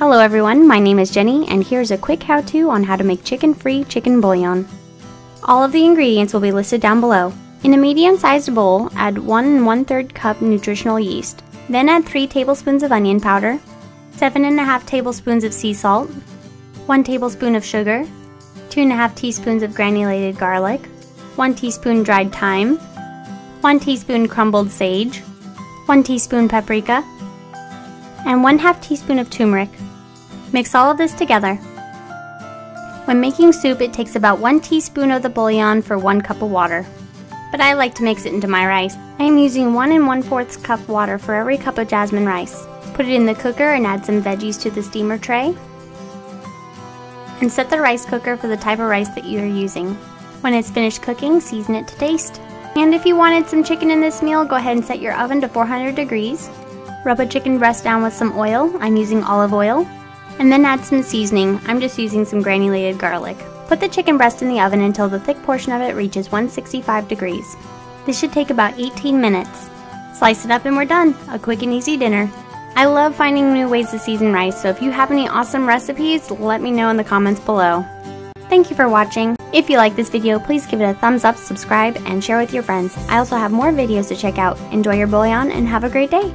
Hello everyone, my name is Jenny and here's a quick how-to on how to make chicken-free chicken bouillon. All of the ingredients will be listed down below. In a medium-sized bowl, add 1 and 1 3 cup nutritional yeast. Then add 3 tablespoons of onion powder, 7.5 tablespoons of sea salt, 1 tablespoon of sugar, 2.5 teaspoons of granulated garlic, 1 teaspoon dried thyme, 1 teaspoon crumbled sage, 1 teaspoon paprika, and 1 2 teaspoon of turmeric. Mix all of this together. When making soup, it takes about 1 teaspoon of the bouillon for 1 cup of water. But I like to mix it into my rice. I am using 1 and 1 4 cup water for every cup of jasmine rice. Put it in the cooker and add some veggies to the steamer tray. And set the rice cooker for the type of rice that you are using. When it's finished cooking, season it to taste. And if you wanted some chicken in this meal, go ahead and set your oven to 400 degrees. Rub a chicken breast down with some oil, I'm using olive oil, and then add some seasoning, I'm just using some granulated garlic. Put the chicken breast in the oven until the thick portion of it reaches 165 degrees. This should take about 18 minutes. Slice it up and we're done, a quick and easy dinner. I love finding new ways to season rice, so if you have any awesome recipes, let me know in the comments below. Thank you for watching. If you like this video, please give it a thumbs up, subscribe, and share with your friends. I also have more videos to check out. Enjoy your bouillon and have a great day!